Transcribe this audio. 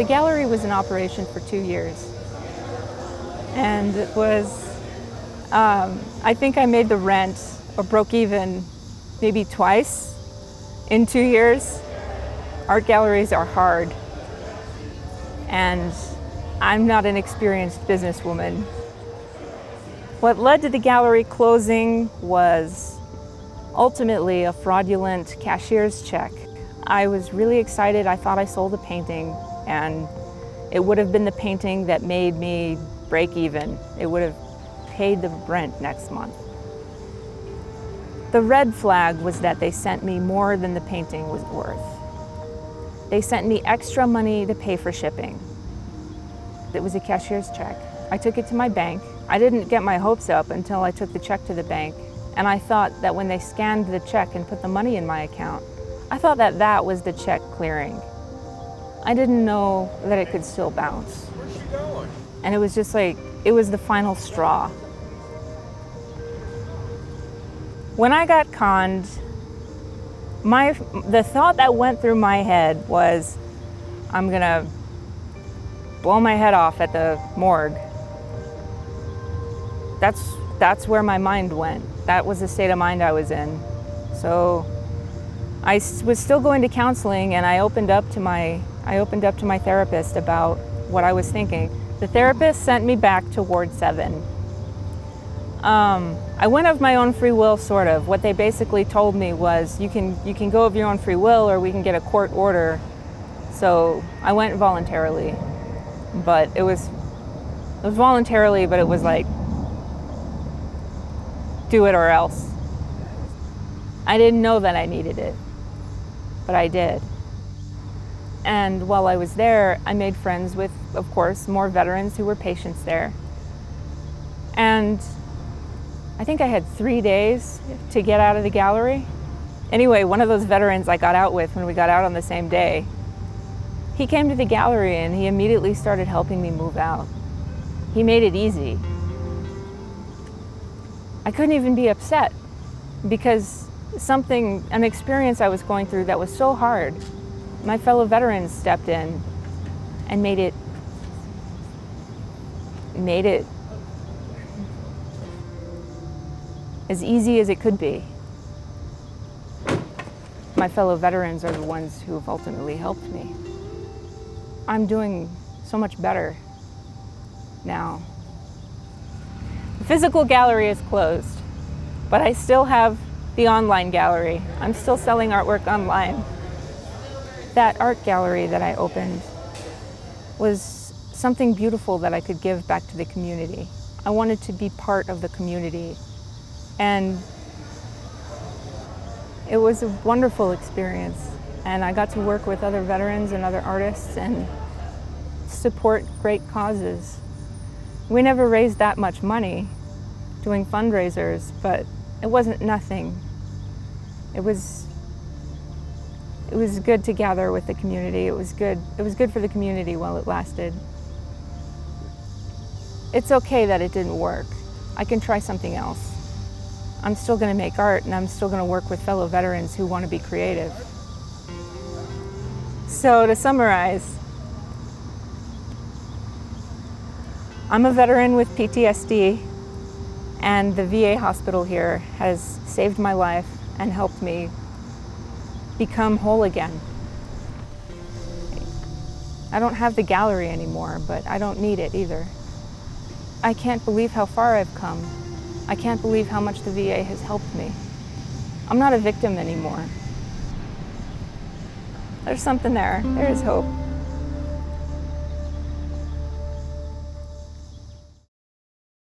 The gallery was in operation for two years. And it was, um, I think I made the rent or broke even maybe twice in two years. Art galleries are hard. And I'm not an experienced businesswoman. What led to the gallery closing was ultimately a fraudulent cashier's check. I was really excited. I thought I sold a painting and it would have been the painting that made me break even. It would have paid the rent next month. The red flag was that they sent me more than the painting was worth. They sent me extra money to pay for shipping. It was a cashier's check. I took it to my bank. I didn't get my hopes up until I took the check to the bank. And I thought that when they scanned the check and put the money in my account, I thought that that was the check clearing. I didn't know that it could still bounce. Where's she going? And it was just like, it was the final straw. When I got conned, my, the thought that went through my head was, I'm gonna blow my head off at the morgue that's that's where my mind went. That was the state of mind I was in. So I was still going to counseling and I opened up to my I opened up to my therapist about what I was thinking. The therapist sent me back to Ward 7. Um, I went of my own free will, sort of. What they basically told me was, you can you can go of your own free will, or we can get a court order. So I went voluntarily, but it was it was voluntarily, but it was like do it or else. I didn't know that I needed it, but I did. And while I was there, I made friends with, of course, more veterans who were patients there. And I think I had three days to get out of the gallery. Anyway, one of those veterans I got out with when we got out on the same day, he came to the gallery and he immediately started helping me move out. He made it easy. I couldn't even be upset because something, an experience I was going through that was so hard, my fellow veterans stepped in and made it, made it as easy as it could be. My fellow veterans are the ones who have ultimately helped me. I'm doing so much better now The physical gallery is closed, but I still have the online gallery. I'm still selling artwork online. That art gallery that I opened was something beautiful that I could give back to the community. I wanted to be part of the community. And it was a wonderful experience. And I got to work with other veterans and other artists and support great causes. We never raised that much money, doing fundraisers, but it wasn't nothing. It was it was good to gather with the community. It was good. It was good for the community while it lasted. It's okay that it didn't work. I can try something else. I'm still going to make art and I'm still going to work with fellow veterans who want to be creative. So to summarize, I'm a veteran with PTSD and the VA hospital here has saved my life and helped me become whole again. I don't have the gallery anymore, but I don't need it either. I can't believe how far I've come. I can't believe how much the VA has helped me. I'm not a victim anymore. There's something there. There is hope.